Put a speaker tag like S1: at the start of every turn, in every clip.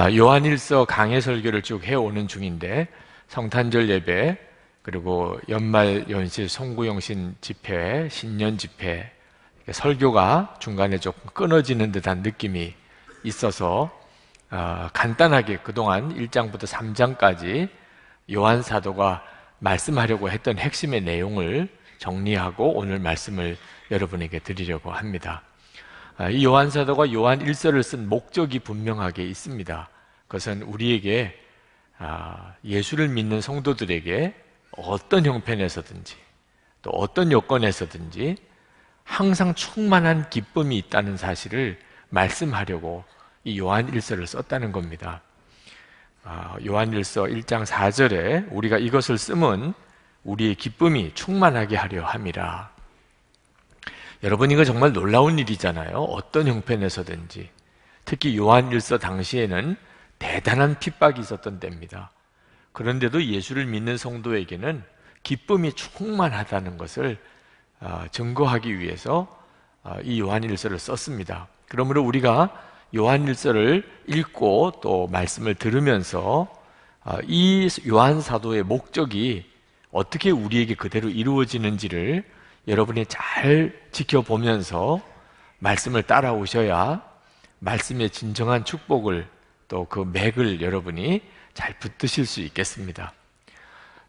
S1: 아, 요한일서 강해 설교를 쭉 해오는 중인데 성탄절 예배 그리고 연말 연시 송구영신 집회, 신년 집회 설교가 중간에 조금 끊어지는 듯한 느낌이 있어서 어, 간단하게 그동안 1장부터 3장까지 요한 사도가 말씀하려고 했던 핵심의 내용을 정리하고 오늘 말씀을 여러분에게 드리려고 합니다. 아, 이 요한 사도가 요한 1서를 쓴 목적이 분명하게 있습니다. 그것은 우리에게 아, 예수를 믿는 성도들에게 어떤 형편에서든지 또 어떤 여건에서든지 항상 충만한 기쁨이 있다는 사실을 말씀하려고 이 요한 1서를 썼다는 겁니다. 아, 요한 1서 1장 4절에 우리가 이것을 쓰면 우리의 기쁨이 충만하게 하려 함이라. 여러분 이거 정말 놀라운 일이잖아요. 어떤 형편에서든지. 특히 요한 1서 당시에는 대단한 핍박이 있었던 때입니다. 그런데도 예수를 믿는 성도에게는 기쁨이 충만하다는 것을 아, 증거하기 위해서 아, 이 요한 1서를 썼습니다. 그러므로 우리가 요한 1서를 읽고 또 말씀을 들으면서 아, 이 요한 사도의 목적이 어떻게 우리에게 그대로 이루어지는지를 여러분이 잘 지켜보면서 말씀을 따라오셔야 말씀의 진정한 축복을 또 그 맥을 여러분이 잘 붙드실 수 있겠습니다.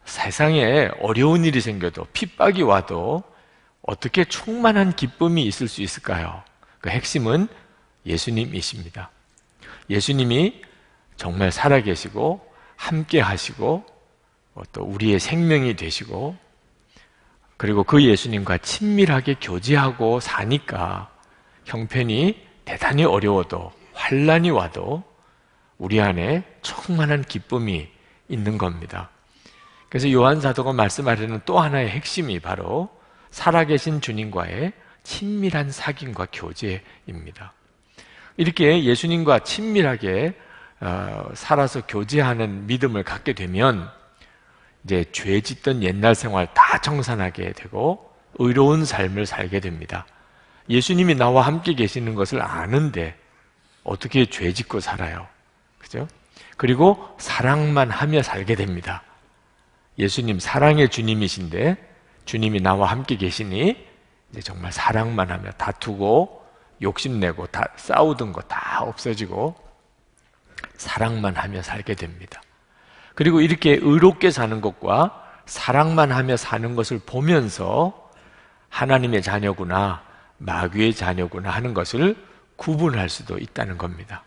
S1: 세상에 어려운 일이 생겨도 핍박이 와도 어떻게 충만한 기쁨이 있을 수 있을까요? 그 핵심은 예수님이십니다. 예수님이 정말 살아계시고 함께 하시고 또 우리의 생명이 되시고 그리고 그 예수님과 친밀하게 교제하고 사니까 형편이 대단히 어려워도 환란이 와도 우리 안에 충만한 기쁨이 있는 겁니다. 그래서 요한 사도가 말씀하려는 또 하나의 핵심이 바로 살아계신 주님과의 친밀한 사귐과 교제입니다. 이렇게 예수님과 친밀하게 어, 살아서 교제하는 믿음을 갖게 되면 이제 죄 짓던 옛날 생활 다 청산하게 되고 의로운 삶을 살게 됩니다. 예수님이 나와 함께 계시는 것을 아는데 어떻게 죄 짓고 살아요? 그죠? 그리고 사랑만 하며 살게 됩니다. 예수님 사랑의 주님이신데 주님이 나와 함께 계시니 이제 정말 사랑만 하며 다투고 욕심내고 다 싸우던 거 다 없어지고 사랑만 하며 살게 됩니다. 그리고 이렇게 의롭게 사는 것과 사랑만 하며 사는 것을 보면서 하나님의 자녀구나 마귀의 자녀구나 하는 것을 구분할 수도 있다는 겁니다.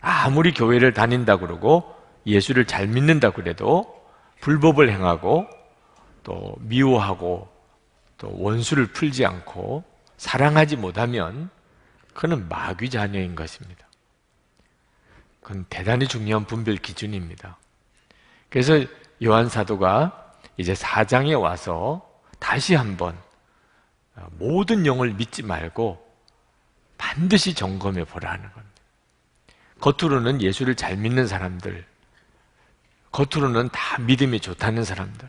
S1: 아무리 교회를 다닌다 그러고 예수를 잘 믿는다 그래도 불법을 행하고 또 미워하고 또 원수를 풀지 않고 사랑하지 못하면 그는 마귀 자녀인 것입니다. 그건 대단히 중요한 분별 기준입니다. 그래서 요한 사도가 이제 4장에 와서 다시 한번 모든 영을 믿지 말고 반드시 점검해 보라는 겁니다. 겉으로는 예수를 잘 믿는 사람들, 겉으로는 다 믿음이 좋다는 사람들,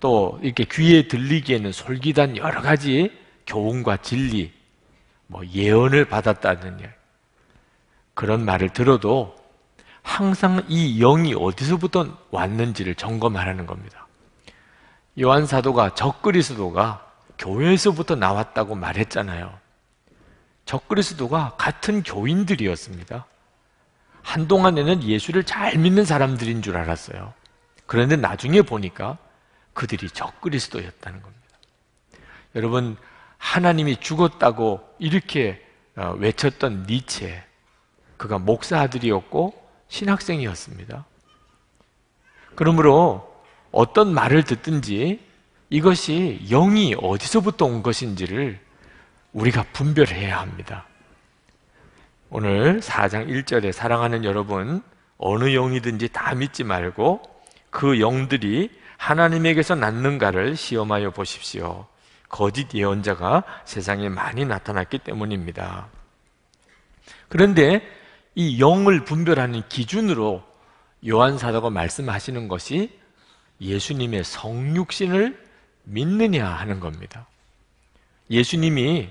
S1: 또 이렇게 귀에 들리기에는 솔깃한 여러 가지 교훈과 진리, 뭐 예언을 받았다는 그런 말을 들어도 항상 이 영이 어디서부터 왔는지를 점검하라는 겁니다. 요한 사도가 적그리스도가 교회에서부터 나왔다고 말했잖아요. 적그리스도가 같은 교인들이었습니다. 한동안에는 예수를 잘 믿는 사람들인 줄 알았어요. 그런데 나중에 보니까 그들이 적그리스도였다는 겁니다. 여러분, 하나님이 죽었다고 이렇게 어, 외쳤던 니체, 그가 목사 아들이었고 신학생이었습니다. 그러므로 어떤 말을 듣든지 이것이 영이 어디서부터 온 것인지를 우리가 분별해야 합니다. 오늘 4장 1절에 사랑하는 여러분, 어느 영이든지 다 믿지 말고 그 영들이 하나님에게서 낳는가를 시험하여 보십시오. 거짓 예언자가 세상에 많이 나타났기 때문입니다. 그런데 이 영을 분별하는 기준으로 요한 사도가 말씀하시는 것이 예수님의 성육신을 믿느냐 하는 겁니다. 예수님이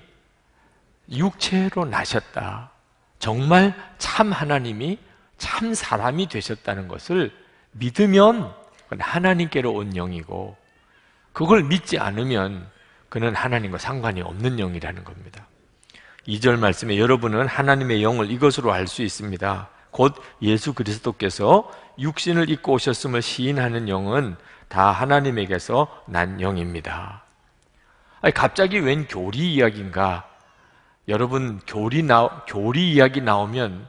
S1: 육체로 나셨다. 정말 참 하나님이 참 사람이 되셨다는 것을 믿으면 하나님께로 온 영이고 그걸 믿지 않으면 그는 하나님과 상관이 없는 영이라는 겁니다. 2절 말씀에 여러분은 하나님의 영을 이것으로 알 수 있습니다. 곧 예수 그리스도께서 육신을 입고 오셨음을 시인하는 영은 다 하나님에게서 난 영입니다. 아니, 갑자기 웬 교리 이야기인가? 여러분, 교리 나, 교리 이야기 나오면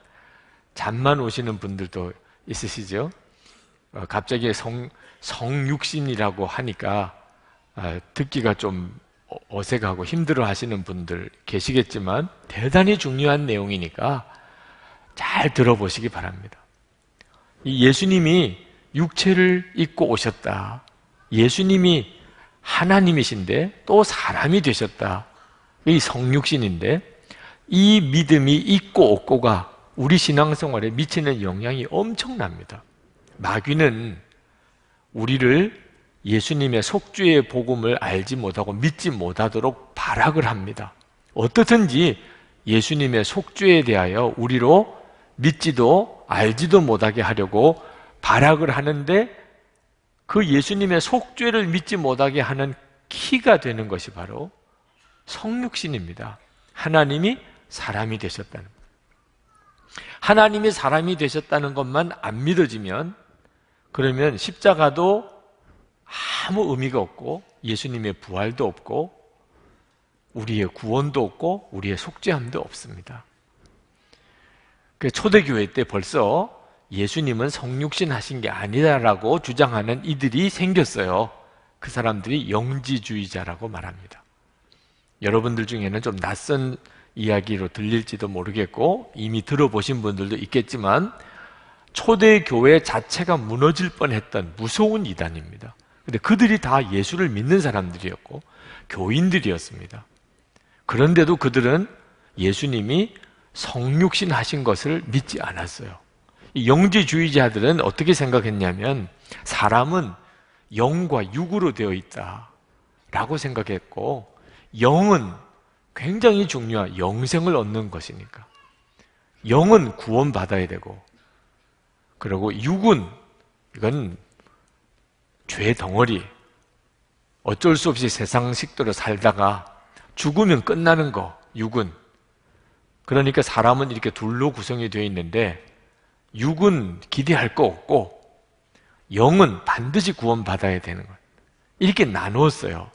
S1: 잠만 오시는 분들도 있으시죠? 어, 갑자기 성, 성육신이라고 하니까 아, 듣기가 좀 어, 어색하고 힘들어 하시는 분들 계시겠지만 대단히 중요한 내용이니까 잘 들어보시기 바랍니다. 예수님이 육체를 입고 오셨다. 예수님이 하나님이신데 또 사람이 되셨다. 이 성육신인데 이 믿음이 있고 없고가 우리 신앙생활에 미치는 영향이 엄청납니다. 마귀는 우리를 예수님의 속주의 복음을 알지 못하고 믿지 못하도록 발악을 합니다. 어떻든지 예수님의 속주에 대하여 우리로 믿지도 알지도 못하게 하려고 발악을 하는데 그 예수님의 속죄를 믿지 못하게 하는 키가 되는 것이 바로 성육신입니다. 하나님이 사람이 되셨다는 하나님이 사람이 되셨다는 것만 안 믿어지면 그러면 십자가도 아무 의미가 없고 예수님의 부활도 없고 우리의 구원도 없고 우리의 속죄함도 없습니다. 그 초대교회 때 벌써 예수님은 성육신 하신 게 아니다라고 주장하는 이들이 생겼어요. 그 사람들이 영지주의자라고 말합니다. 여러분들 중에는 좀 낯선 이야기로 들릴지도 모르겠고 이미 들어보신 분들도 있겠지만 초대교회 자체가 무너질 뻔했던 무서운 이단입니다. 근데 그들이 다 예수를 믿는 사람들이었고 교인들이었습니다. 그런데도 그들은 예수님이 성육신 하신 것을 믿지 않았어요. 이 영지주의자들은 어떻게 생각했냐면 사람은 영과 육으로 되어 있다. 라고 생각했고 영은 굉장히 중요한 영생을 얻는 것이니까. 영은 구원받아야 되고 그리고 육은 이건 죄 덩어리 어쩔 수 없이 세상 식도로 살다가 죽으면 끝나는 거 육은 그러니까 사람은 이렇게 둘로 구성이 되어 있는데 육은 기대할 거 없고 영은 반드시 구원받아야 되는 것. 이렇게 나누었어요.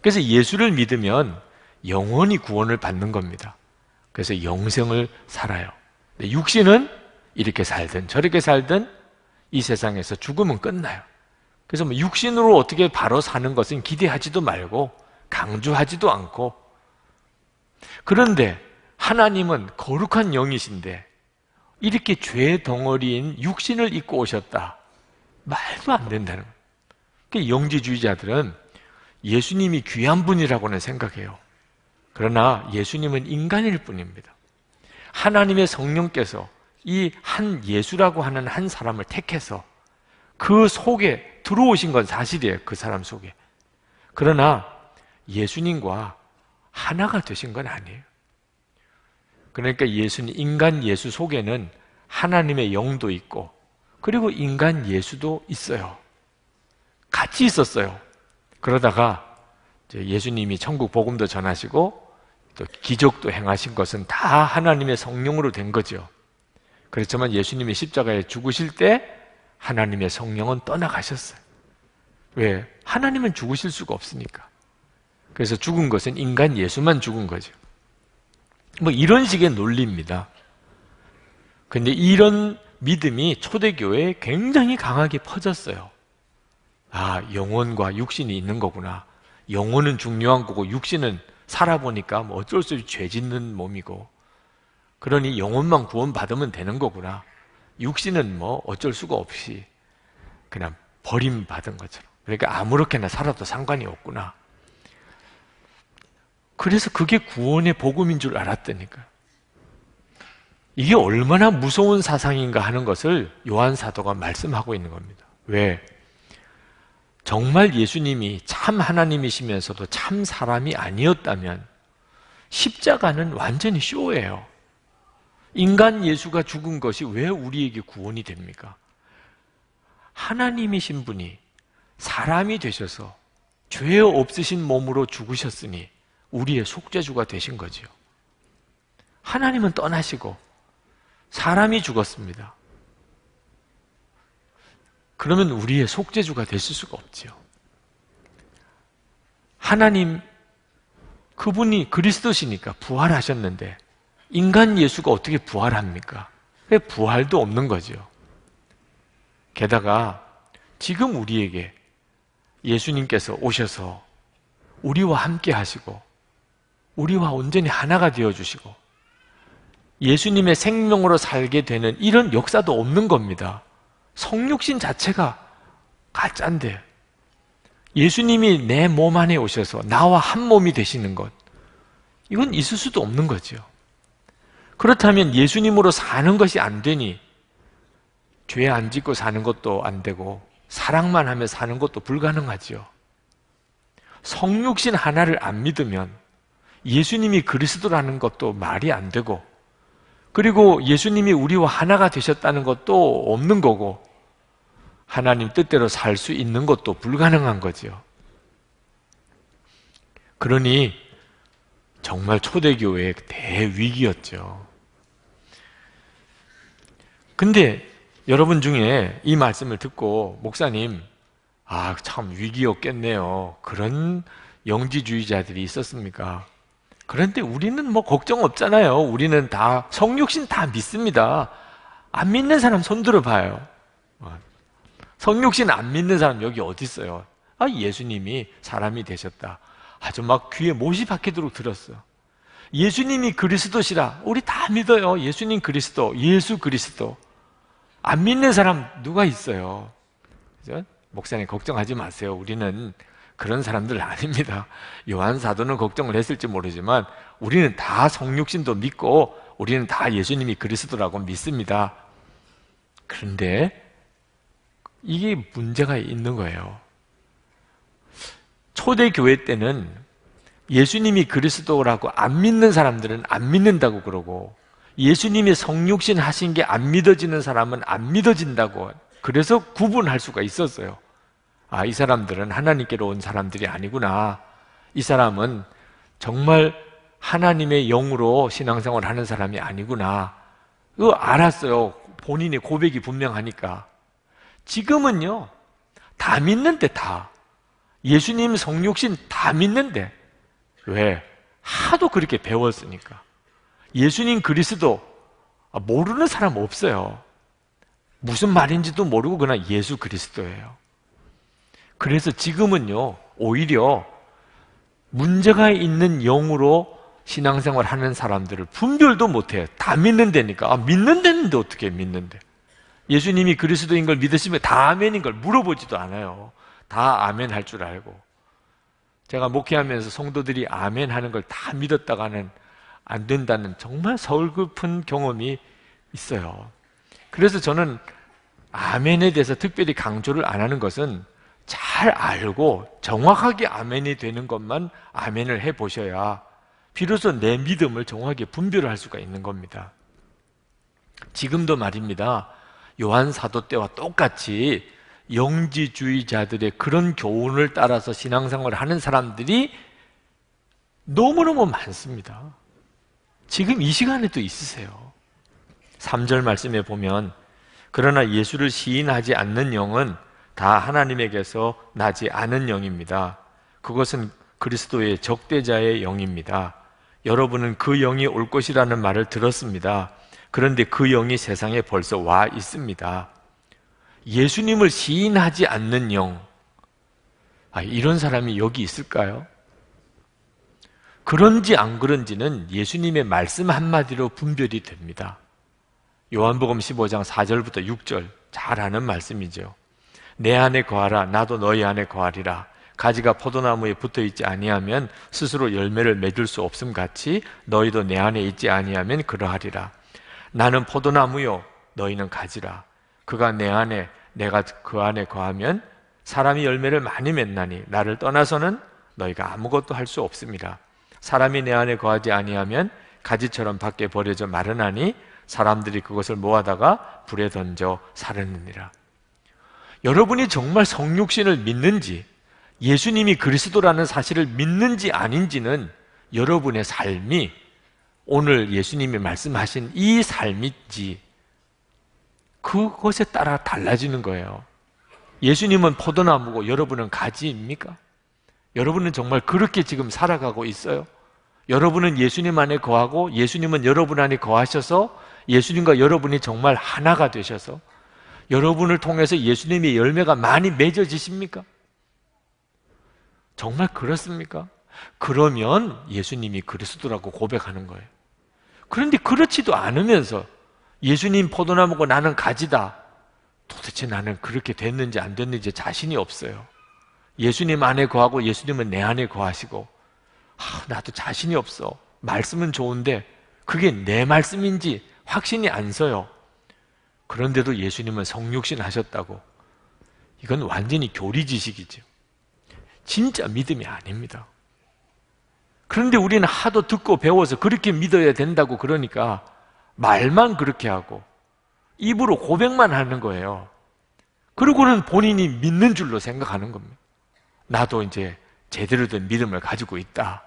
S1: 그래서 예수를 믿으면 영원히 구원을 받는 겁니다. 그래서 영생을 살아요. 육신은 이렇게 살든 저렇게 살든 이 세상에서 죽으면 끝나요. 그래서 뭐 육신으로 어떻게 바로 사는 것은 기대하지도 말고 강조하지도 않고 그런데 하나님은 거룩한 영이신데 이렇게 죄 덩어리인 육신을 입고 오셨다. 말도 안 된다는 거예요. 그 영지주의자들은 예수님이 귀한 분이라고는 생각해요. 그러나 예수님은 인간일 뿐입니다. 하나님의 성령께서 이 한 예수라고 하는 한 사람을 택해서 그 속에 들어오신 건 사실이에요. 그 사람 속에. 그러나 예수님과 하나가 되신 건 아니에요. 그러니까 예수님, 인간 예수 속에는 하나님의 영도 있고, 그리고 인간 예수도 있어요. 같이 있었어요. 그러다가 예수님이 천국 복음도 전하시고, 또 기적도 행하신 것은 다 하나님의 성령으로 된 거죠. 그렇지만 예수님이 십자가에 죽으실 때 하나님의 성령은 떠나가셨어요. 왜? 하나님은 죽으실 수가 없으니까. 그래서 죽은 것은 인간 예수만 죽은 거죠. 뭐 이런 식의 논리입니다. 근데 이런 믿음이 초대교회에 굉장히 강하게 퍼졌어요. 아, 영혼과 육신이 있는 거구나. 영혼은 중요한 거고 육신은 살아보니까 뭐 어쩔 수 없이 죄 짓는 몸이고 그러니 영혼만 구원받으면 되는 거구나. 육신은 뭐 어쩔 수가 없이 그냥 버림받은 것처럼. 그러니까 아무렇게나 살아도 상관이 없구나. 그래서 그게 구원의 복음인 줄 알았다니까. 이게 얼마나 무서운 사상인가 하는 것을 요한 사도가 말씀하고 있는 겁니다. 왜? 정말 예수님이 참 하나님이시면서도 참 사람이 아니었다면 십자가는 완전히 쇼예요. 인간 예수가 죽은 것이 왜 우리에게 구원이 됩니까? 하나님이신 분이 사람이 되셔서 죄 없으신 몸으로 죽으셨으니 우리의 속죄주가 되신 거지요. 하나님은 떠나시고 사람이 죽었습니다. 그러면 우리의 속죄주가 되실 수가 없지요. 하나님 그분이 그리스도시니까 부활하셨는데 인간 예수가 어떻게 부활합니까? 왜 부활도 없는 거죠. 게다가 지금 우리에게 예수님께서 오셔서 우리와 함께 하시고 우리와 온전히 하나가 되어 주시고 예수님의 생명으로 살게 되는 이런 역사도 없는 겁니다. 성육신 자체가 가짜인데 예수님이 내 몸 안에 오셔서 나와 한 몸이 되시는 것 이건 있을 수도 없는 거죠. 그렇다면 예수님으로 사는 것이 안 되니 죄 안 짓고 사는 것도 안 되고 사랑만 하며 사는 것도 불가능하지요. 성육신 하나를 안 믿으면 예수님이 그리스도라는 것도 말이 안 되고 그리고 예수님이 우리와 하나가 되셨다는 것도 없는 거고 하나님 뜻대로 살 수 있는 것도 불가능한 거지요. 그러니 정말 초대교회의 대위기였죠. 근데 여러분 중에 이 말씀을 듣고 목사님, 아, 참 위기였겠네요. 그런 영지주의자들이 있었습니까? 그런데 우리는 뭐 걱정 없잖아요. 우리는 다 성육신 다 믿습니다. 안 믿는 사람 손 들어 봐요. 어. 성육신 안 믿는 사람 여기 어디 있어요? 아, 예수님이 사람이 되셨다. 아주 막 귀에 못이 박히도록 들었어. 예수님이 그리스도시라. 우리 다 믿어요. 예수님 그리스도, 예수 그리스도. 안 믿는 사람 누가 있어요? 그죠? 목사님 걱정하지 마세요. 우리는 그런 사람들 아닙니다. 요한 사도는 걱정을 했을지 모르지만 우리는 다 성육신도 믿고 우리는 다 예수님이 그리스도라고 믿습니다. 그런데 이게 문제가 있는 거예요. 초대 교회 때는 예수님이 그리스도라고 안 믿는 사람들은 안 믿는다고 그러고 예수님이 성육신 하신 게 안 믿어지는 사람은 안 믿어진다고 그래서 구분할 수가 있었어요. 아, 이 사람들은 하나님께로 온 사람들이 아니구나. 이 사람은 정말 하나님의 영으로 신앙생활 하는 사람이 아니구나. 그거 알았어요. 본인의 고백이 분명하니까. 지금은요, 다 믿는데 다. 예수님 성육신 다 믿는데. 왜? 하도 그렇게 배웠으니까. 예수님 그리스도 아, 모르는 사람 없어요. 무슨 말인지도 모르고 그냥 예수 그리스도예요. 그래서 지금은요, 오히려 문제가 있는 영으로 신앙생활 하는 사람들을 분별도 못해요. 다 믿는다니까. 아, 믿는다는데 어떻게 믿는데? 예수님이 그리스도인 걸 믿으시면 다 아멘인 걸 물어보지도 않아요. 다 아멘 할 줄 알고. 제가 목회하면서 성도들이 아멘 하는 걸 다 믿었다가는 안 된다는 정말 서글픈 경험이 있어요. 그래서 저는 아멘에 대해서 특별히 강조를 안 하는 것은 잘 알고 정확하게 아멘이 되는 것만 아멘을 해 보셔야 비로소 내 믿음을 정확하게 분별할 수가 있는 겁니다. 지금도 말입니다. 요한 사도 때와 똑같이 영지주의자들의 그런 교훈을 따라서 신앙생활을 하는 사람들이 너무너무 많습니다. 지금 이 시간에도 있으세요. 3절 말씀에 보면 그러나 예수를 시인하지 않는 영은 다 하나님에게서 나지 않은 영입니다. 그것은 그리스도의 적대자의 영입니다. 여러분은 그 영이 올 것이라는 말을 들었습니다. 그런데 그 영이 세상에 벌써 와 있습니다. 예수님을 시인하지 않는 영. 아, 이런 사람이 여기 있을까요? 그런지 안 그런지는 예수님의 말씀 한마디로 분별이 됩니다. 요한복음 15장 4절부터 6절 잘 아는 말씀이죠. 내 안에 거하라 나도 너희 안에 거하리라. 가지가 포도나무에 붙어 있지 아니하면 스스로 열매를 맺을 수 없음 같이 너희도 내 안에 있지 아니하면 그러하리라. 나는 포도나무요 너희는 가지라. 그가 내 안에 내가 그 안에 거하면 사람이 열매를 많이 맺나니 나를 떠나서는 너희가 아무것도 할 수 없습니다. 사람이 내 안에 거하지 아니하면 가지처럼 밖에 버려져 마르나니 사람들이 그것을 모아다가 불에 던져 살았느니라. 여러분이 정말 성육신을 믿는지 예수님이 그리스도라는 사실을 믿는지 아닌지는 여러분의 삶이 오늘 예수님이 말씀하신 이 삶인지 그것에 따라 달라지는 거예요. 예수님은 포도나무고 여러분은 가지입니까? 여러분은 정말 그렇게 지금 살아가고 있어요? 여러분은 예수님 안에 거하고 예수님은 여러분 안에 거하셔서 예수님과 여러분이 정말 하나가 되셔서 여러분을 통해서 예수님의 열매가 많이 맺어지십니까? 정말 그렇습니까? 그러면 예수님이 그리스도라고 고백하는 거예요. 그런데 그렇지도 않으면서 예수님 포도나무고 나는 가지다. 도대체 나는 그렇게 됐는지 안 됐는지 자신이 없어요. 예수님 안에 거하고 예수님은 내 안에 거하시고 아, 나도 자신이 없어. 말씀은 좋은데 그게 내 말씀인지 확신이 안 서요. 그런데도 예수님은 성육신 하셨다고. 이건 완전히 교리 지식이죠. 진짜 믿음이 아닙니다. 그런데 우리는 하도 듣고 배워서 그렇게 믿어야 된다고 그러니까 말만 그렇게 하고 입으로 고백만 하는 거예요. 그리고는 본인이 믿는 줄로 생각하는 겁니다. 나도 이제 제대로 된 믿음을 가지고 있다.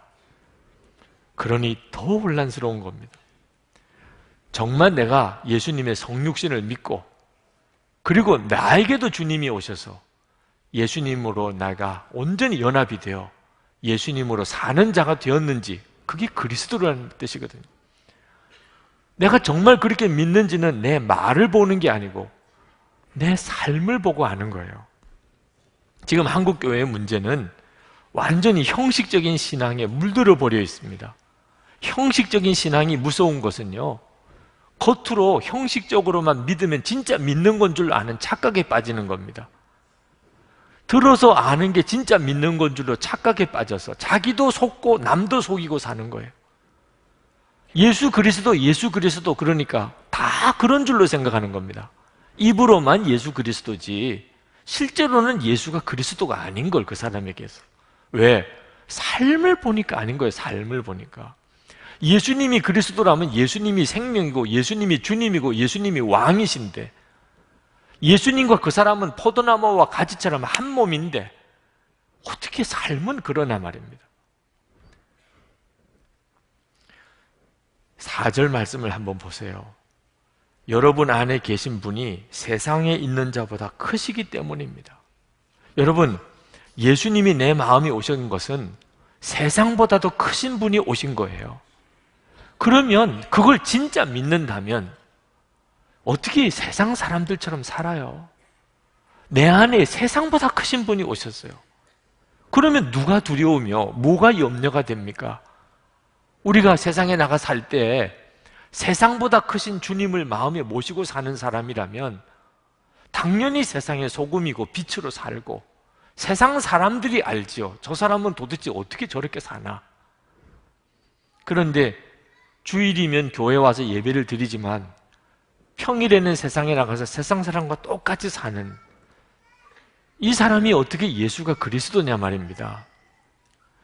S1: 그러니 더 혼란스러운 겁니다. 정말 내가 예수님의 성육신을 믿고 그리고 나에게도 주님이 오셔서 예수님으로 내가 온전히 연합이 되어 예수님으로 사는 자가 되었는지 그게 그리스도라는 뜻이거든요. 내가 정말 그렇게 믿는지는 내 말을 보는 게 아니고 내 삶을 보고 아는 거예요. 지금 한국 교회의 문제는 완전히 형식적인 신앙에 물들어 버려 있습니다. 형식적인 신앙이 무서운 것은요. 겉으로 형식적으로만 믿으면 진짜 믿는 건 줄 아는 착각에 빠지는 겁니다. 들어서 아는 게 진짜 믿는 건 줄로 착각에 빠져서 자기도 속고 남도 속이고 사는 거예요. 예수 그리스도, 예수 그리스도 그러니까 다 그런 줄로 생각하는 겁니다. 입으로만 예수 그리스도지 실제로는 예수가 그리스도가 아닌 걸 그 사람에게서. 왜? 삶을 보니까 아닌 거예요. 삶을 보니까. 예수님이 그리스도라면 예수님이 생명이고 예수님이 주님이고 예수님이 왕이신데 예수님과 그 사람은 포도나무와 가지처럼 한 몸인데 어떻게 삶은 그러나 말입니다. 4절 말씀을 한번 보세요. 여러분 안에 계신 분이 세상에 있는 자보다 크시기 때문입니다. 여러분, 예수님이 내 마음에 오신 것은 세상보다도 크신 분이 오신 거예요. 그러면 그걸 진짜 믿는다면 어떻게 세상 사람들처럼 살아요? 내 안에 세상보다 크신 분이 오셨어요. 그러면 누가 두려우며 뭐가 염려가 됩니까? 우리가 세상에 나가 살 때 세상보다 크신 주님을 마음에 모시고 사는 사람이라면 당연히 세상의 소금이고 빛으로 살고 세상 사람들이 알지요. 저 사람은 도대체 어떻게 저렇게 사나? 그런데 주일이면 교회 와서 예배를 드리지만 평일에는 세상에 나가서 세상 사람과 똑같이 사는 이 사람이 어떻게 예수가 그리스도냐 말입니다.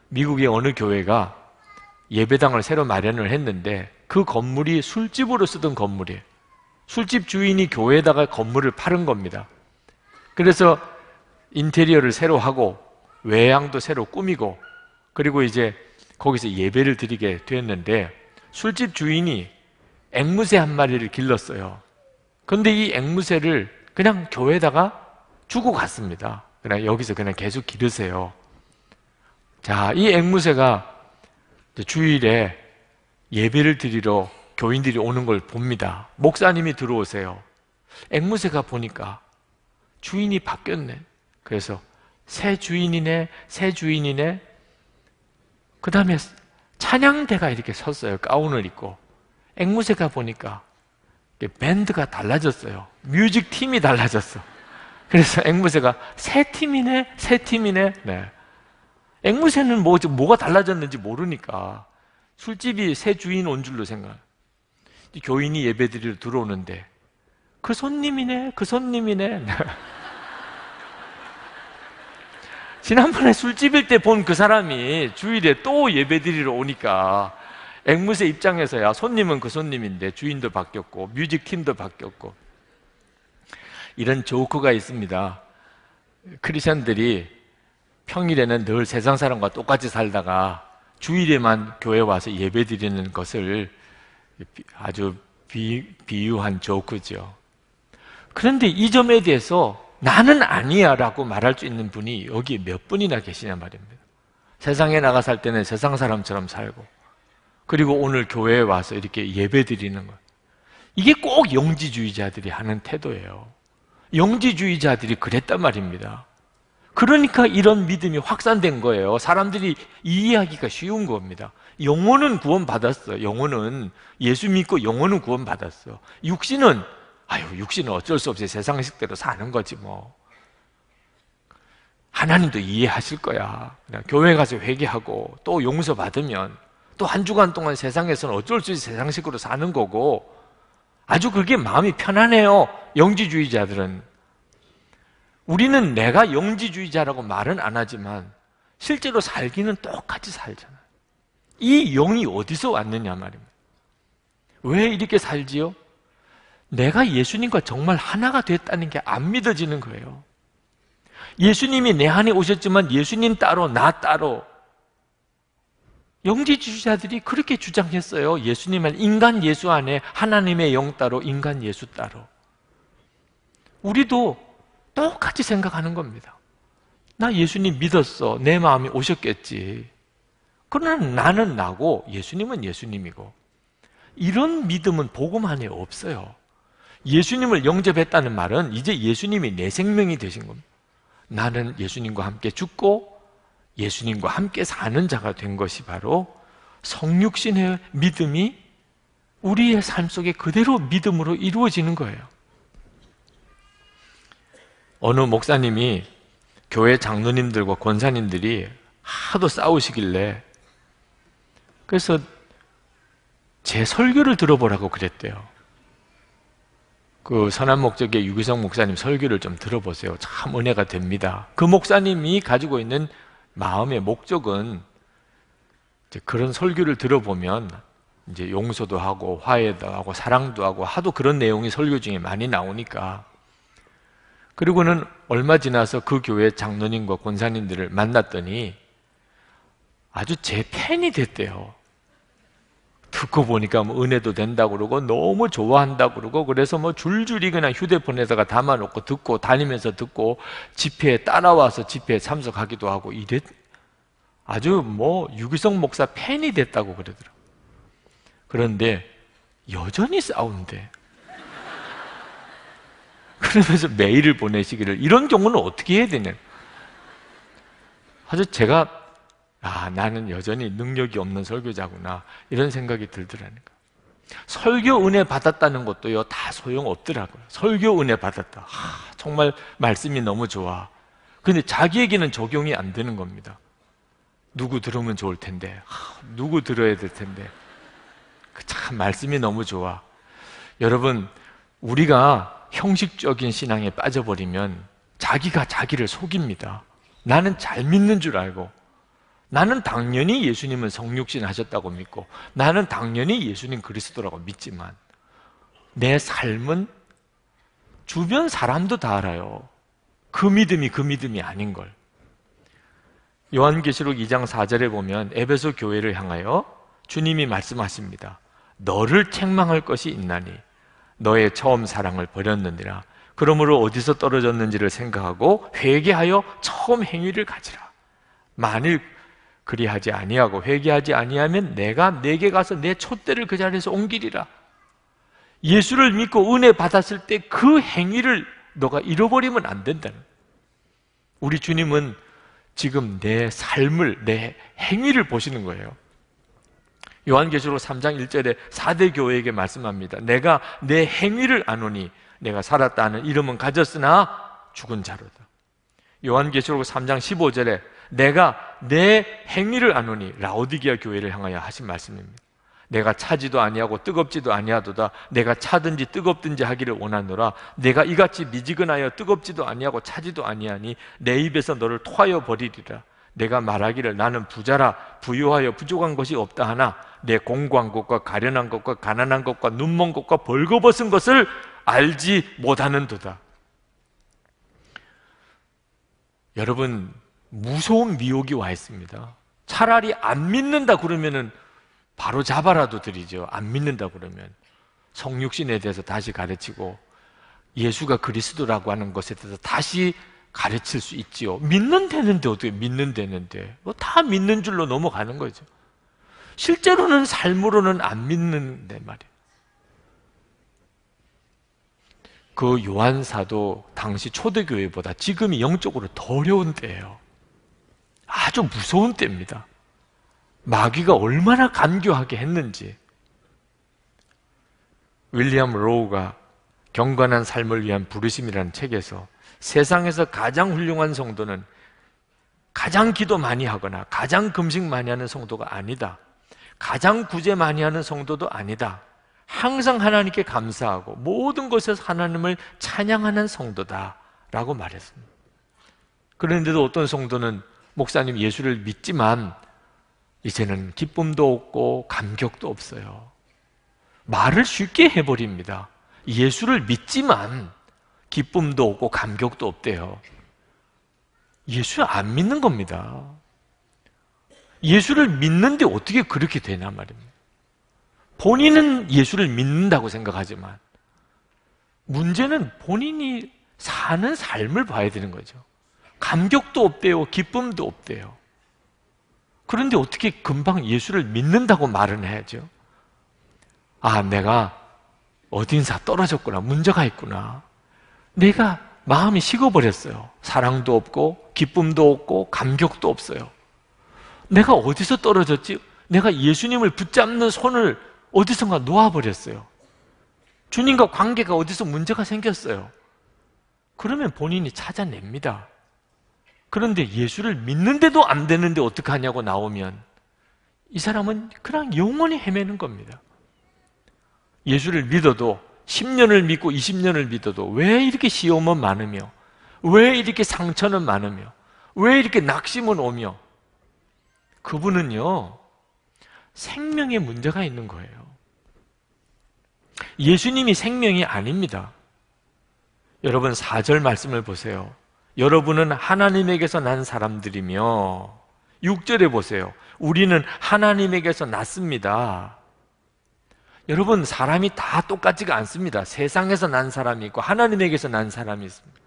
S1: 미국의 어느 교회가 예배당을 새로 마련을 했는데 그 건물이 술집으로 쓰던 건물이에요. 술집 주인이 교회에다가 건물을 파는 겁니다. 그래서 인테리어를 새로 하고 외양도 새로 꾸미고 그리고 이제 거기서 예배를 드리게 됐는데 술집 주인이 앵무새 한 마리를 길렀어요. 근데 이 앵무새를 그냥 교회에다가 주고 갔습니다. 그냥 여기서 그냥 계속 기르세요. 자, 이 앵무새가 주일에 예배를 드리러 교인들이 오는 걸 봅니다. 목사님이 들어오세요. 앵무새가 보니까 주인이 바뀌었네. 그래서 새 주인이네, 새 주인이네. 그 다음에 찬양대가 이렇게 섰어요. 가운을 입고. 앵무새가 보니까 밴드가 달라졌어요. 뮤직 팀이 달라졌어. 그래서 앵무새가 새 팀이네, 새 팀이네. 네. 앵무새는 뭐, 뭐가 달라졌는지 모르니까 술집이 새 주인 온 줄로 생각. 교인이 예배드리러 들어오는데 그 손님이네, 그 손님이네. 지난번에 술집일 때 본 그 사람이 주일에 또 예배드리러 오니까 앵무새 입장에서야 손님은 그 손님인데 주인도 바뀌었고 뮤직팀도 바뀌었고 이런 조크가 있습니다. 크리스천들이 평일에는 늘 세상 사람과 똑같이 살다가 주일에만 교회 와서 예배 드리는 것을 아주 비, 비유한 조크죠. 그런데 이 점에 대해서 나는 아니야 라고 말할 수 있는 분이 여기 몇 분이나 계시냐 말입니다. 세상에 나가 살 때는 세상 사람처럼 살고, 그리고 오늘 교회에 와서 이렇게 예배 드리는 것. 이게 꼭 영지주의자들이 하는 태도예요. 영지주의자들이 그랬단 말입니다. 그러니까 이런 믿음이 확산된 거예요. 사람들이 이해하기가 쉬운 겁니다. 영혼은 구원받았어. 영혼은 예수 믿고 영혼은 구원받았어. 육신은 아유, 육신은 어쩔 수 없이 세상 식대로 사는 거지 뭐. 하나님도 이해하실 거야. 그냥 교회 가서 회개하고 또 용서 받으면 또 한 주간 동안 세상에서는 어쩔 수 없이 세상식으로 사는 거고 아주 그게 마음이 편안해요. 영지주의자들은. 우리는 내가 영지주의자라고 말은 안 하지만 실제로 살기는 똑같이 살잖아요. 이 영이 어디서 왔느냐 말입니다. 왜 이렇게 살지요? 내가 예수님과 정말 하나가 됐다는 게 안 믿어지는 거예요. 예수님이 내 안에 오셨지만 예수님 따로 나 따로 영지주의자들이 그렇게 주장했어요. 예수님은 인간 예수 안에 하나님의 영 따로 인간 예수 따로. 우리도 똑같이 생각하는 겁니다. 나 예수님 믿었어. 내 마음이 오셨겠지. 그러나 나는 나고 예수님은 예수님이고 이런 믿음은 복음 안에 없어요. 예수님을 영접했다는 말은 이제 예수님이 내 생명이 되신 겁니다. 나는 예수님과 함께 죽고 예수님과 함께 사는 자가 된 것이 바로 성육신의 믿음이 우리의 삶 속에 그대로 믿음으로 이루어지는 거예요. 어느 목사님이 교회 장로님들과 권사님들이 하도 싸우시길래 그래서 제 설교를 들어보라고 그랬대요. 그 선한 목적의 유기성 목사님 설교를 좀 들어보세요. 참 은혜가 됩니다. 그 목사님이 가지고 있는 마음의 목적은 그런 설교를 들어보면 이제 용서도 하고 화해도 하고 사랑도 하고 하도 그런 내용이 설교 중에 많이 나오니까 그리고는 얼마 지나서 그 교회 장로님과 권사님들을 만났더니 아주 제 팬이 됐대요. 듣고 보니까 뭐 은혜도 된다고 그러고 너무 좋아한다고 그러고 그래서 뭐 줄줄이 그냥 휴대폰에다가 담아놓고 듣고 다니면서 듣고 집회에 따라와서 집회에 참석하기도 하고 이랬 아주 뭐 유기성 목사 팬이 됐다고 그러더라고 그런데 여전히 싸운대 그러면서 메일을 보내시기를 이런 경우는 어떻게 해야 되냐 아주 제가 아, 나는 여전히 능력이 없는 설교자구나. 이런 생각이 들더라는 거. 설교 은혜 받았다는 것도요, 다 소용 없더라고요. 설교 은혜 받았다. 아, 정말 말씀이 너무 좋아. 근데 자기에게는 적용이 안 되는 겁니다. 누구 들으면 좋을 텐데, 아, 누구 들어야 될 텐데. 그 참, 말씀이 너무 좋아. 여러분, 우리가 형식적인 신앙에 빠져버리면 자기가 자기를 속입니다. 나는 잘 믿는 줄 알고, 나는 당연히 예수님은 성육신 하셨다고 믿고 나는 당연히 예수님 그리스도라고 믿지만 내 삶은 주변 사람도 다 알아요. 그 믿음이 그 믿음이 아닌 걸. 요한계시록 2장 4절에 보면 에베소 교회를 향하여 주님이 말씀하십니다. 너를 책망할 것이 있나니 너의 처음 사랑을 버렸느니라. 그러므로 어디서 떨어졌는지를 생각하고 회개하여 처음 행위를 가지라. 만일 그리하지 아니하고 회개하지 아니하면 내가 내게 가서 내 촛대를 그 자리에서 옮기리라. 예수를 믿고 은혜 받았을 때 그 행위를 너가 잃어버리면 안 된다는. 우리 주님은 지금 내 삶을 내 행위를 보시는 거예요. 요한계시록 3장 1절에 4대 교회에게 말씀합니다. 내가 내 행위를 아노니 내가 살았다는 이름은 가졌으나 죽은 자로다. 요한계시록 3장 15절에 내가 내 행위를 아노니 라오디게아 교회를 향하여 하신 말씀입니다. 내가 차지도 아니하고 뜨겁지도 아니하도다. 내가 차든지 뜨겁든지 하기를 원하노라. 내가 이같이 미지근하여 뜨겁지도 아니하고 차지도 아니하니 내 입에서 너를 토하여 버리리라. 내가 말하기를 나는 부자라 부유하여 부족한 것이 없다 하나 내 공고한 것과 가련한 것과 가난한 것과 눈먼 것과 벌거벗은 것을 알지 못하는도다. 여러분 무서운 미혹이 와 있습니다. 차라리 안 믿는다 그러면은 바로 잡아라도 드리죠. 안 믿는다 그러면 성육신에 대해서 다시 가르치고 예수가 그리스도라고 하는 것에 대해서 다시 가르칠 수 있지요. 믿는 되는데 어떻게 믿는 되는데 뭐 다 믿는 줄로 넘어가는 거죠. 실제로는 삶으로는 안 믿는데 말이에요. 그 요한 사도 당시 초대교회보다 지금이 영적으로 더 어려운 때예요. 아주 무서운 때입니다. 마귀가 얼마나 간교하게 했는지. 윌리엄 로우가 경건한 삶을 위한 부르심이라는 책에서 세상에서 가장 훌륭한 성도는 가장 기도 많이 하거나 가장 금식 많이 하는 성도가 아니다. 가장 구제 많이 하는 성도도 아니다. 항상 하나님께 감사하고 모든 것에서 하나님을 찬양하는 성도다. 라고 말했습니다. 그런데도 어떤 성도는 목사님 예수를 믿지만 이제는 기쁨도 없고 감격도 없어요. 말을 쉽게 해버립니다. 예수를 믿지만 기쁨도 없고 감격도 없대요. 예수 안 믿는 겁니다. 예수를 믿는데 어떻게 그렇게 되냐 말입니다. 본인은 예수를 믿는다고 생각하지만 문제는 본인이 사는 삶을 봐야 되는 거죠. 감격도 없대요. 기쁨도 없대요. 그런데 어떻게 금방 예수를 믿는다고 말은 해야죠? 아, 내가 어딘사 떨어졌구나. 문제가 있구나. 내가 마음이 식어버렸어요. 사랑도 없고, 기쁨도 없고, 감격도 없어요. 내가 어디서 떨어졌지? 내가 예수님을 붙잡는 손을 어디선가 놓아버렸어요. 주님과 관계가 어디서 문제가 생겼어요. 그러면 본인이 찾아냅니다. 그런데 예수를 믿는데도 안 되는데 어떡하냐고 나오면 이 사람은 그냥 영원히 헤매는 겁니다. 예수를 믿어도 10년을 믿고 20년을 믿어도 왜 이렇게 시험은 많으며 왜 이렇게 상처는 많으며 왜 이렇게 낙심은 오며 그분은요 생명에 문제가 있는 거예요. 예수님이 생명이 아닙니다. 여러분 4절 말씀을 보세요. 여러분은 하나님에게서 난 사람들이며 6절에 보세요. 우리는 하나님에게서 났습니다. 여러분 사람이 다 똑같지가 않습니다. 세상에서 난 사람이 있고 하나님에게서 난 사람이 있습니다.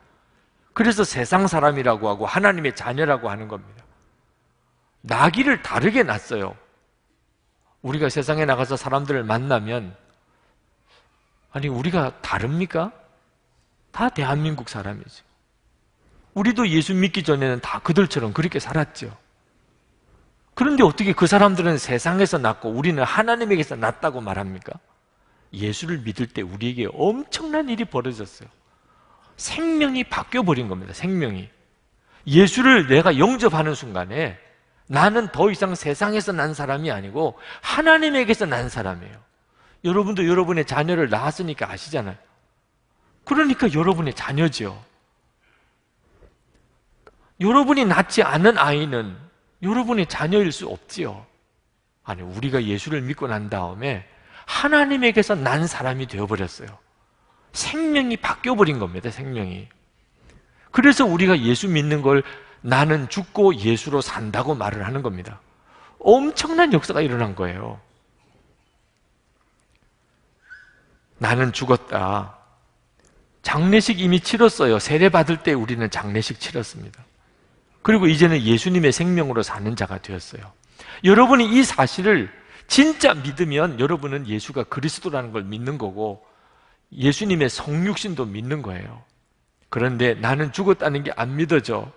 S1: 그래서 세상 사람이라고 하고 하나님의 자녀라고 하는 겁니다. 나기를 다르게 났어요. 우리가 세상에 나가서 사람들을 만나면 아니 우리가 다릅니까? 다 대한민국 사람이죠. 우리도 예수 믿기 전에는 다 그들처럼 그렇게 살았죠. 그런데 어떻게 그 사람들은 세상에서 났고 우리는 하나님에게서 났다고 말합니까? 예수를 믿을 때 우리에게 엄청난 일이 벌어졌어요. 생명이 바뀌어 버린 겁니다. 생명이. 예수를 내가 영접하는 순간에 나는 더 이상 세상에서 난 사람이 아니고 하나님에게서 난 사람이에요. 여러분도 여러분의 자녀를 낳았으니까 아시잖아요. 그러니까 여러분의 자녀죠. 여러분이 낳지 않은 아이는 여러분의 자녀일 수 없지요. 아니, 우리가 예수를 믿고 난 다음에 하나님에게서 난 사람이 되어버렸어요. 생명이 바뀌어버린 겁니다, 생명이. 그래서 우리가 예수 믿는 걸 나는 죽고 예수로 산다고 말을 하는 겁니다. 엄청난 역사가 일어난 거예요. 나는 죽었다. 장례식 이미 치렀어요. 세례 받을 때 우리는 장례식 치렀습니다. 그리고 이제는 예수님의 생명으로 사는 자가 되었어요. 여러분이 이 사실을 진짜 믿으면 여러분은 예수가 그리스도라는 걸 믿는 거고 예수님의 성육신도 믿는 거예요. 그런데 나는 죽었다는 게 안 믿어져.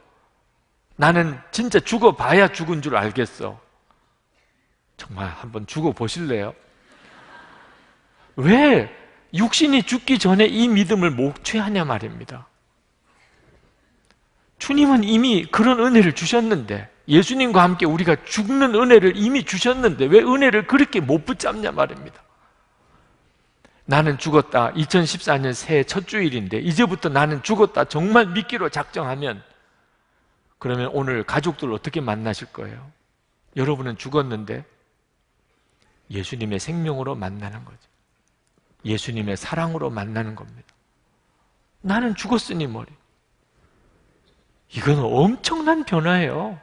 S1: 나는 진짜 죽어봐야 죽은 줄 알겠어. 정말 한번 죽어 보실래요? 왜 육신이 죽기 전에 이 믿음을 못 취하냐 말입니다. 주님은 이미 그런 은혜를 주셨는데 예수님과 함께 우리가 죽는 은혜를 이미 주셨는데 왜 은혜를 그렇게 못 붙잡냐 말입니다. 나는 죽었다. 2014년 새해 첫 주일인데 이제부터 나는 죽었다. 정말 믿기로 작정하면 그러면 오늘 가족들 어떻게 만나실 거예요? 여러분은 죽었는데 예수님의 생명으로 만나는 거죠. 예수님의 사랑으로 만나는 겁니다. 나는 죽었으니 뭐리. 이건 엄청난 변화예요.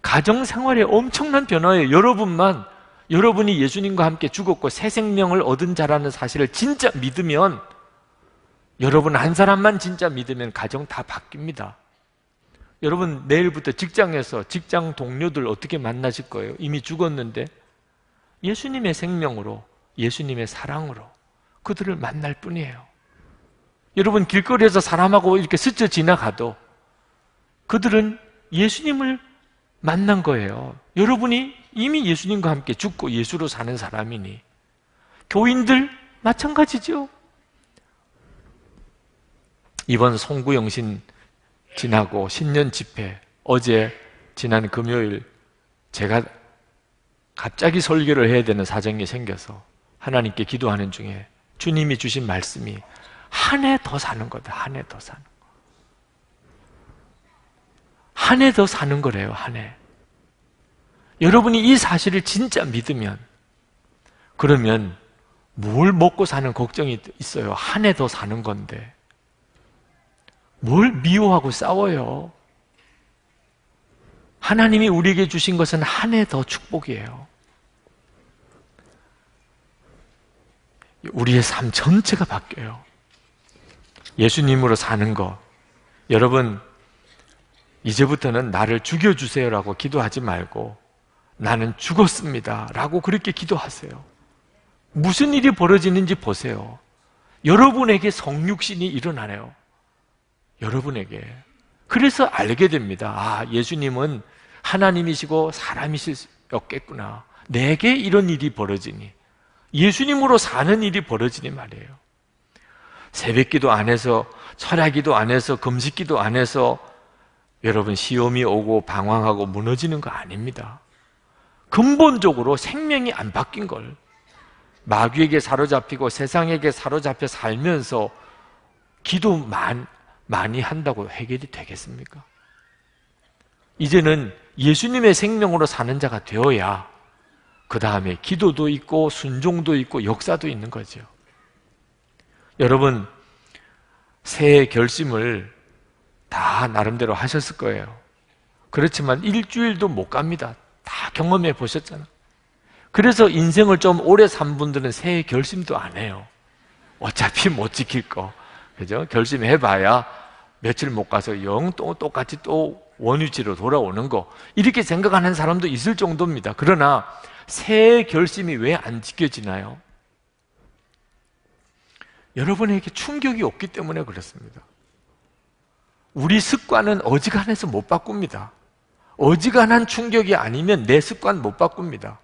S1: 가정 생활에 엄청난 변화예요. 여러분만 여러분이 예수님과 함께 죽었고 새 생명을 얻은 자라는 사실을 진짜 믿으면 여러분 한 사람만 진짜 믿으면 가정 다 바뀝니다. 여러분 내일부터 직장에서 직장 동료들 어떻게 만나실 거예요? 이미 죽었는데 예수님의 생명으로 예수님의 사랑으로 그들을 만날 뿐이에요. 여러분 길거리에서 사람하고 이렇게 스쳐 지나가도 그들은 예수님을 만난 거예요. 여러분이 이미 예수님과 함께 죽고 예수로 사는 사람이니 교인들 마찬가지죠. 이번 송구영신 지나고 신년 집회 어제 지난 금요일 제가 갑자기 설교를 해야 되는 사정이 생겨서 하나님께 기도하는 중에 주님이 주신 말씀이 한 해 더 사는 거다. 한 해 더 사는 거. 한 해 더 사는 거래요. 한 해. 여러분이 이 사실을 진짜 믿으면 그러면 뭘 먹고 사는 걱정이 있어요. 한 해 더 사는 건데. 뭘 미워하고 싸워요? 하나님이 우리에게 주신 것은 한 해 더 축복이에요. 우리의 삶 전체가 바뀌어요. 예수님으로 사는 것. 여러분, 이제부터는 나를 죽여주세요라고 기도하지 말고 나는 죽었습니다. 라고 그렇게 기도하세요. 무슨 일이 벌어지는지 보세요. 여러분에게 성육신이 일어나네요. 여러분에게. 그래서 알게 됩니다. 아, 예수님은 하나님이시고 사람이셨겠구나. 내게 이런 일이 벌어지니. 예수님으로 사는 일이 벌어지니 말이에요. 새벽 기도 안 해서, 철야 기도 안 해서, 금식 기도 안 해서 여러분 시험이 오고 방황하고 무너지는 거 아닙니다. 근본적으로 생명이 안 바뀐 걸 마귀에게 사로잡히고 세상에게 사로잡혀 살면서 기도 만, 많이 한다고 해결이 되겠습니까? 이제는 예수님의 생명으로 사는 자가 되어야 그 다음에 기도도 있고 순종도 있고 역사도 있는 거죠. 여러분, 새해 결심을 다 나름대로 하셨을 거예요. 그렇지만 일주일도 못 갑니다. 다 경험해 보셨잖아. 그래서 인생을 좀 오래 산 분들은 새해 결심도 안 해요. 어차피 못 지킬 거. 그죠? 결심해봐야 며칠 못 가서 영 또 똑같이 또 원위치로 돌아오는 거. 이렇게 생각하는 사람도 있을 정도입니다. 그러나 새해 결심이 왜 안 지켜지나요? 여러분에게 충격이 없기 때문에 그렇습니다. 우리 습관은 어지간해서 못 바꿉니다. 어지간한 충격이 아니면 내 습관 못 바꿉니다.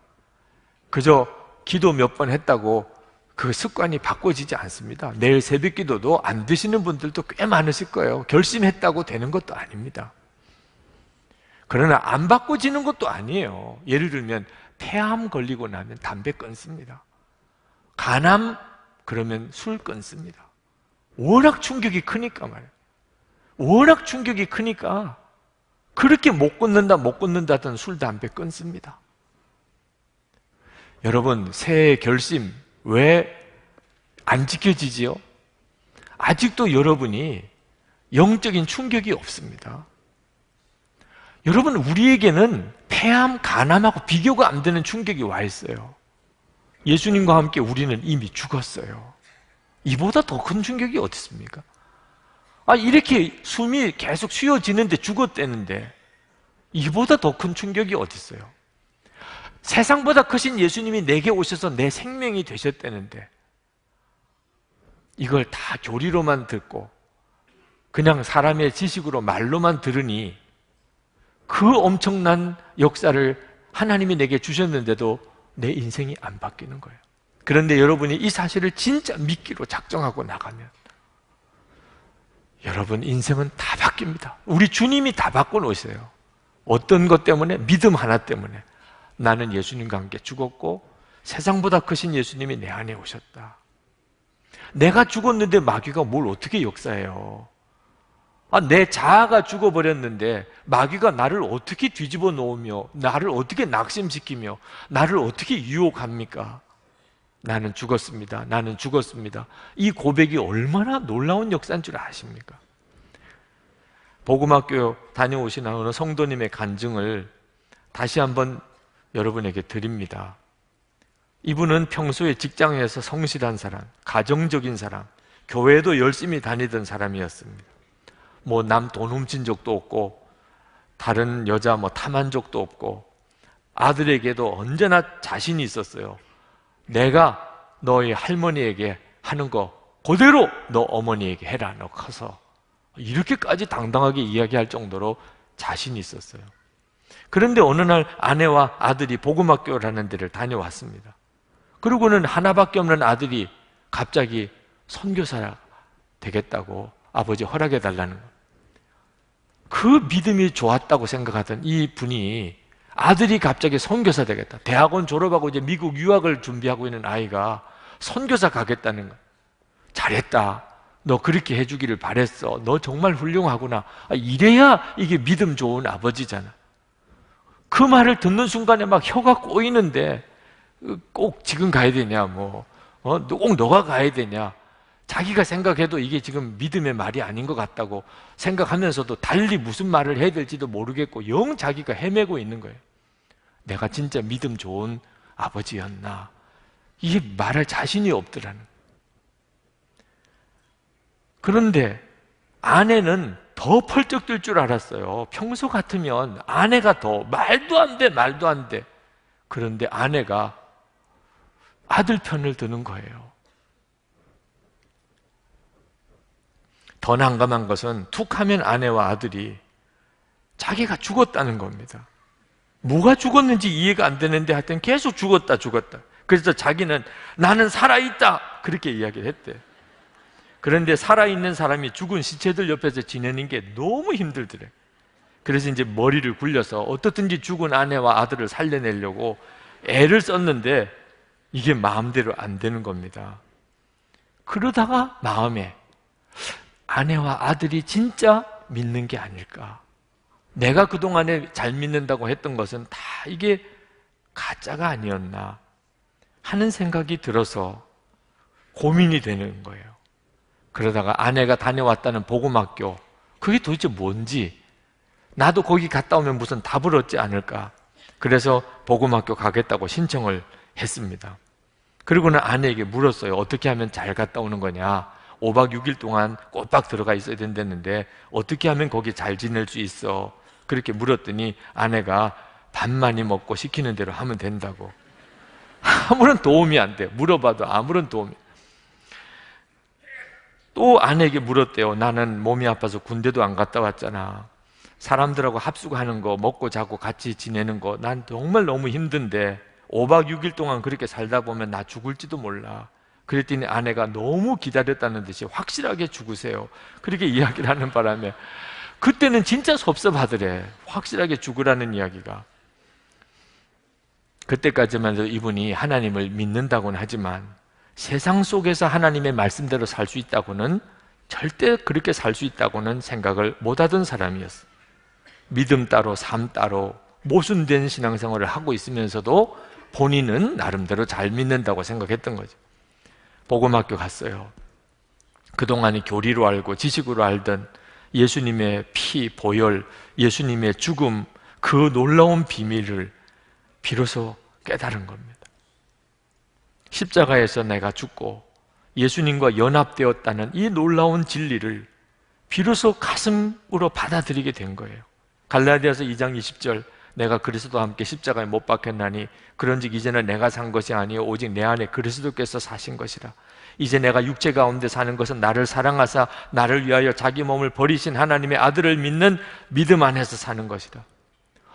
S1: 그저 기도 몇 번 했다고 그 습관이 바꿔지지 않습니다. 내일 새벽 기도도 안 드시는 분들도 꽤 많으실 거예요. 결심했다고 되는 것도 아닙니다. 그러나 안 바꿔지는 것도 아니에요. 예를 들면 폐암 걸리고 나면 담배 끊습니다. 간암 그러면 술 끊습니다. 워낙 충격이 크니까 말이에요. 워낙 충격이 크니까 그렇게 못 끊는다, 못 끊는다던 술, 담배 끊습니다. 여러분, 새해 결심 왜 안 지켜지지요? 아직도 여러분이 영적인 충격이 없습니다. 여러분, 우리에게는 폐암, 간암하고 비교가 안 되는 충격이 와 있어요. 예수님과 함께 우리는 이미 죽었어요. 이보다 더 큰 충격이 어디 있습니까? 아, 이렇게 숨이 계속 쉬어지는데 죽었대는데 이보다 더 큰 충격이 어디 있어요? 세상보다 크신 예수님이 내게 오셔서 내 생명이 되셨다는데 이걸 다 교리로만 듣고 그냥 사람의 지식으로 말로만 들으니 그 엄청난 역사를 하나님이 내게 주셨는데도 내 인생이 안 바뀌는 거예요. 그런데 여러분이 이 사실을 진짜 믿기로 작정하고 나가면 여러분 인생은 다 바뀝니다. 우리 주님이 다 바꿔 놓으세요. 어떤 것 때문에? 믿음 하나 때문에. 나는 예수님과 함께 죽었고 세상보다 크신 예수님이 내 안에 오셨다. 내가 죽었는데 마귀가 뭘 어떻게 역사해요? 아, 내 자아가 죽어버렸는데 마귀가 나를 어떻게 뒤집어 놓으며 나를 어떻게 낙심시키며 나를 어떻게 유혹합니까? 나는 죽었습니다. 나는 죽었습니다. 이 고백이 얼마나 놀라운 역사인 줄 아십니까? 복음학교 다녀오신 어느 성도님의 간증을 다시 한번 여러분에게 드립니다. 이분은 평소에 직장에서 성실한 사람, 가정적인 사람, 교회도 열심히 다니던 사람이었습니다. 뭐 남 돈 훔친 적도 없고, 다른 여자 뭐 탐한 적도 없고, 아들에게도 언제나 자신이 있었어요. 내가 너희 할머니에게 하는 거 그대로 너 어머니에게 해라. 너 커서. 이렇게까지 당당하게 이야기할 정도로 자신이 있었어요. 그런데 어느 날 아내와 아들이 복음학교라는 데를 다녀왔습니다. 그리고는 하나밖에 없는 아들이 갑자기 선교사 되겠다고 아버지 허락해 달라는 거. 그 믿음이 좋았다고 생각하던 이 분이 아들이 갑자기 선교사 되겠다. 대학원 졸업하고 이제 미국 유학을 준비하고 있는 아이가 선교사 가겠다는 거. 잘했다. 너 그렇게 해주기를 바랬어. 너 정말 훌륭하구나. 아, 이래야 이게 믿음 좋은 아버지잖아. 그 말을 듣는 순간에 막 혀가 꼬이는데 꼭 지금 가야 되냐, 뭐, 어, 꼭 너가 가야 되냐. 자기가 생각해도 이게 지금 믿음의 말이 아닌 것 같다고 생각하면서도 달리 무슨 말을 해야 될지도 모르겠고 영 자기가 헤매고 있는 거예요. 내가 진짜 믿음 좋은 아버지였나. 이게 말할 자신이 없더라는. 그런데 아내는 더 펄쩍 뛸 줄 알았어요. 평소 같으면 아내가 더 말도 안 돼, 말도 안 돼. 그런데 아내가 아들 편을 드는 거예요. 더 난감한 것은 툭 하면 아내와 아들이 자기가 죽었다는 겁니다. 뭐가 죽었는지 이해가 안 되는데 하여튼 계속 죽었다, 죽었다. 그래서 자기는 나는 살아있다. 그렇게 이야기를 했대. 그런데 살아있는 사람이 죽은 시체들 옆에서 지내는 게 너무 힘들더래. 그래서 이제 머리를 굴려서 어떻든지 죽은 아내와 아들을 살려내려고 애를 썼는데 이게 마음대로 안 되는 겁니다. 그러다가 마음에 아내와 아들이 진짜 믿는 게 아닐까. 내가 그동안에 잘 믿는다고 했던 것은 다 이게 가짜가 아니었나 하는 생각이 들어서 고민이 되는 거예요. 그러다가 아내가 다녀왔다는 복음학교, 그게 도대체 뭔지, 나도 거기 갔다 오면 무슨 답을 얻지 않을까. 그래서 복음학교 가겠다고 신청을 했습니다. 그리고는 아내에게 물었어요. 어떻게 하면 잘 갔다 오는 거냐? 5박 6일 동안 꼬박 들어가 있어야 된다는데 어떻게 하면 거기 잘 지낼 수 있어? 그렇게 물었더니 아내가 밥 많이 먹고 시키는 대로 하면 된다고. 아무런 도움이 안 돼. 물어봐도 아무런 도움이. 또 아내에게 물었대요. 나는 몸이 아파서 군대도 안 갔다 왔잖아. 사람들하고 합숙하는 거, 먹고 자고 같이 지내는 거, 난 정말 너무 힘든데 5박 6일 동안 그렇게 살다 보면 나 죽을지도 몰라. 그랬더니 아내가 너무 기다렸다는 듯이 확실하게 죽으세요. 그렇게 이야기를 하는 바람에 그때는 진짜 섭섭하더래. 확실하게 죽으라는 이야기가. 그때까지만 해도 이분이 하나님을 믿는다고는 하지만 세상 속에서 하나님의 말씀대로 살 수 있다고는 절대 그렇게 살 수 있다고는 생각을 못 하던 사람이었어. 믿음 따로 삶 따로 모순된 신앙생활을 하고 있으면서도 본인은 나름대로 잘 믿는다고 생각했던 거죠. 복음학교 갔어요. 그동안이 교리로 알고 지식으로 알던 예수님의 피, 보혈, 예수님의 죽음, 그 놀라운 비밀을 비로소 깨달은 겁니다. 십자가에서 내가 죽고 예수님과 연합되었다는 이 놀라운 진리를 비로소 가슴으로 받아들이게 된 거예요. 갈라디아서 2장 20절 내가 그리스도와 함께 십자가에 못 박혔나니 그런즉 이제는 내가 산 것이 아니요 오직 내 안에 그리스도께서 사신 것이라 이제 내가 육체 가운데 사는 것은 나를 사랑하사 나를 위하여 자기 몸을 버리신 하나님의 아들을 믿는 믿음 안에서 사는 것이다.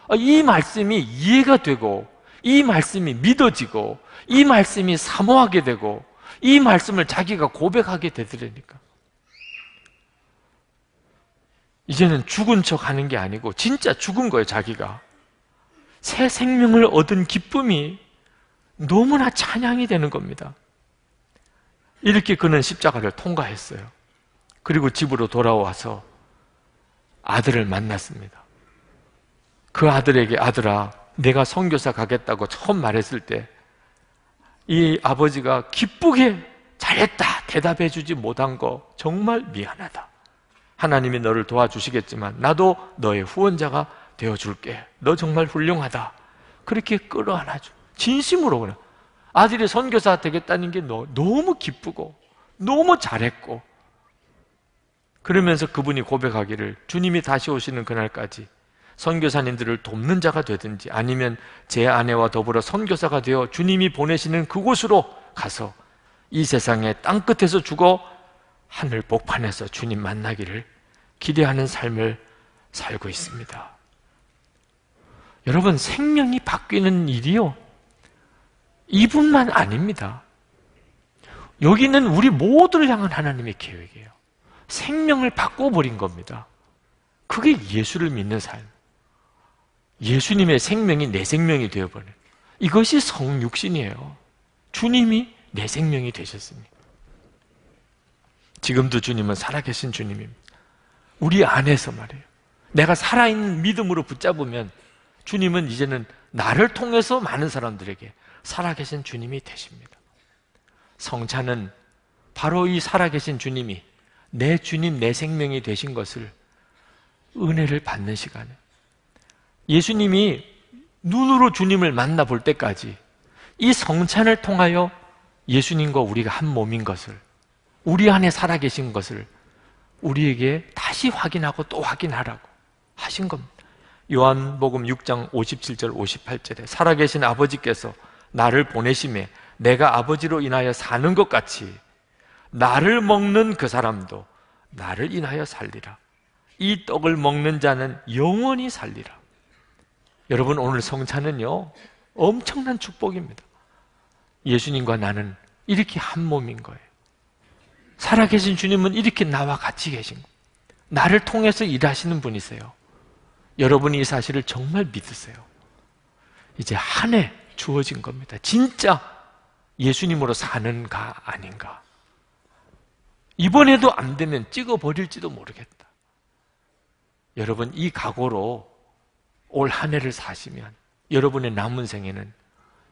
S1: 아, 이 말씀이 이해가 되고 이 말씀이 믿어지고 이 말씀이 사모하게 되고 이 말씀을 자기가 고백하게 되더라니까. 이제는 죽은 척 하는 게 아니고 진짜 죽은 거예요, 자기가. 새 생명을 얻은 기쁨이 너무나 찬양이 되는 겁니다. 이렇게 그는 십자가를 통과했어요. 그리고 집으로 돌아와서 아들을 만났습니다. 그 아들에게 아들아, 내가 선교사 가겠다고 처음 말했을 때 이 아버지가 기쁘게 잘했다 대답해 주지 못한 거 정말 미안하다. 하나님이 너를 도와주시겠지만 나도 너의 후원자가 되어 줄게. 너 정말 훌륭하다. 그렇게 끌어안아 줘. 진심으로 그래. 아들이 선교사 되겠다는 게 너무 기쁘고 너무 잘했고 그러면서 그분이 고백하기를 주님이 다시 오시는 그날까지 선교사님들을 돕는 자가 되든지 아니면 제 아내와 더불어 선교사가 되어 주님이 보내시는 그곳으로 가서 이 세상의 땅 끝에서 죽어 하늘 복판에서 주님 만나기를 기대하는 삶을 살고 있습니다. 여러분 생명이 바뀌는 일이요 이분만 아닙니다. 여기는 우리 모두를 향한 하나님의 계획이에요. 생명을 바꿔버린 겁니다. 그게 예수를 믿는 삶. 예수님의 생명이 내 생명이 되어버린 이것이 성육신이에요. 주님이 내 생명이 되셨습니다. 지금도 주님은 살아계신 주님입니다. 우리 안에서 말이에요. 내가 살아있는 믿음으로 붙잡으면 주님은 이제는 나를 통해서 많은 사람들에게 살아계신 주님이 되십니다. 성찬은 바로 이 살아계신 주님이 내 주님, 내 생명이 되신 것을 은혜를 받는 시간에 예수님이 눈으로 주님을 만나볼 때까지 이 성찬을 통하여 예수님과 우리가 한 몸인 것을 우리 안에 살아계신 것을 우리에게 다시 확인하고 또 확인하라고 하신 겁니다. 요한복음 6장 57절 58절에 살아계신 아버지께서 나를 보내심에 내가 아버지로 인하여 사는 것 같이 나를 먹는 그 사람도 나를 인하여 살리라. 이 떡을 먹는 자는 영원히 살리라. 여러분 오늘 성찬은요 엄청난 축복입니다. 예수님과 나는 이렇게 한 몸인 거예요. 살아계신 주님은 이렇게 나와 같이 계신 거예요. 나를 통해서 일하시는 분이세요. 여러분이 이 사실을 정말 믿으세요. 이제 한 해 주어진 겁니다. 진짜 예수님으로 사는가 아닌가. 이번에도 안 되면 찍어버릴지도 모르겠다. 여러분, 이 각오로 올 한 해를 사시면 여러분의 남은 생에는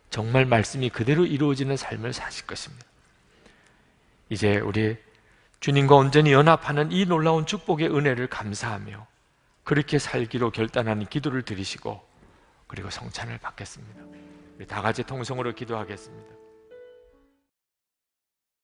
S1: 정말 말씀이 그대로 이루어지는 삶을 사실 것입니다. 이제 우리 주님과 온전히 연합하는 이 놀라운 축복의 은혜를 감사하며 그렇게 살기로 결단하는 기도를 드리시고 그리고 성찬을 받겠습니다. 우리 다 같이 통성으로 기도하겠습니다.